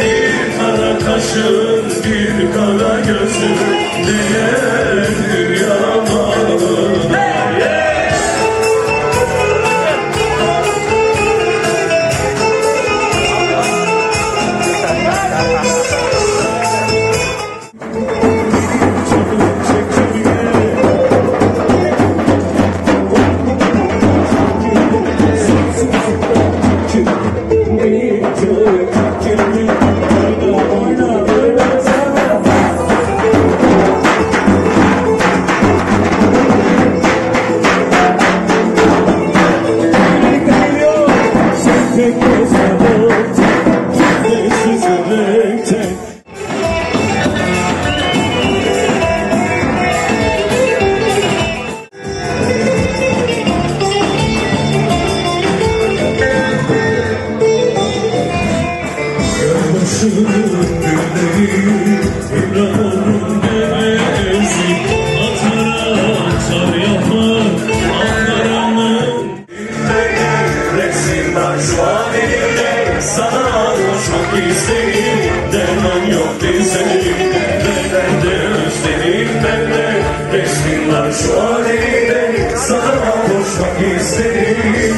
Bir kara kaşın bir kara gözü Değer şu an elimde Sana konuşmak isterim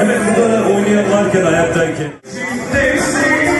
Evet bu da oynayan varken ayaktayken. Kaldırmışsın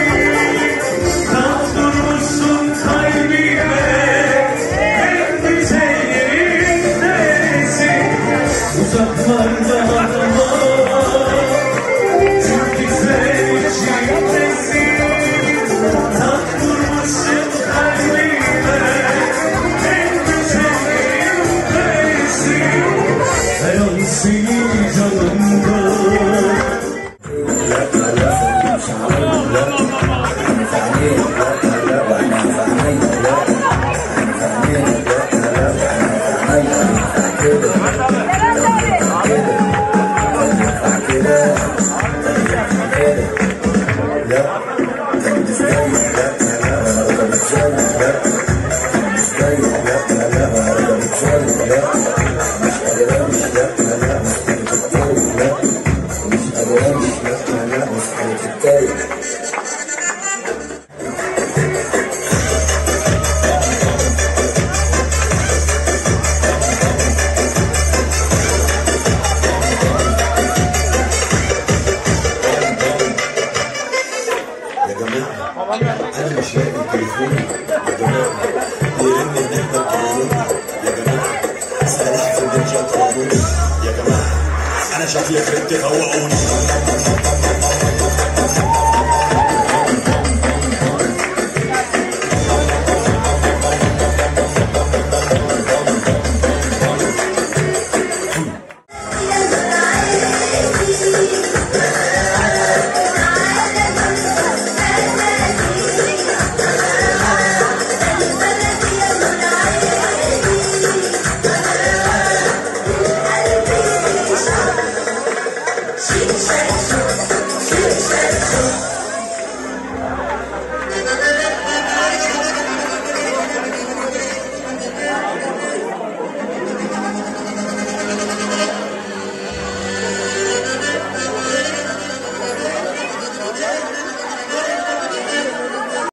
أقل شيء التليفون يا جماعة يرن النهبه القانون يا جماعة سلاح في الدنجه القانون يا جماعة أنا شايف يخرب تفوقوني